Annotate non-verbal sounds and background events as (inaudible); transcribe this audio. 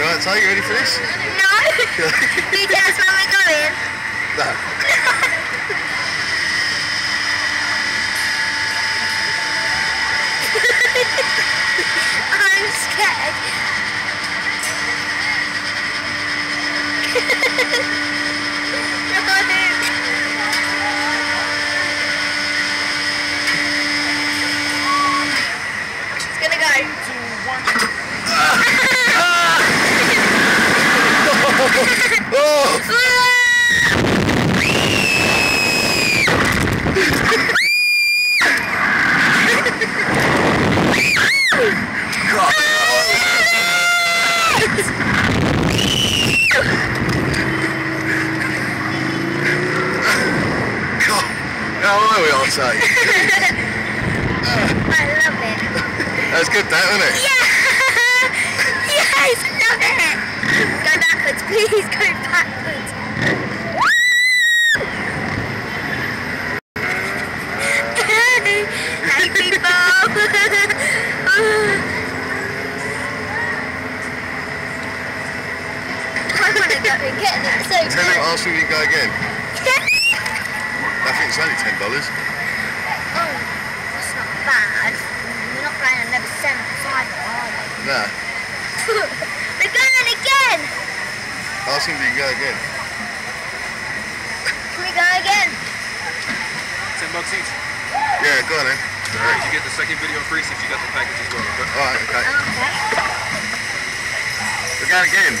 Alright, so you ready for this? No. you tell us where we're going. No. God. God. How are we on site? (laughs) I love it. That's good, that, wasn't it? Yeah! (laughs) yes, love it! Go backwards, please go I want to go so Tell good. him, ask him you go again. I think it's only ten dollars. oh, that's not bad. You're not playing another cent either, are you? No. (laughs) They're going again! Ask him if you can go again. Can we go again? Ten bucks each. Yeah, go on then. Alright, you get the second video free since you got the package as well. Alright, okay. Okay. We're going again.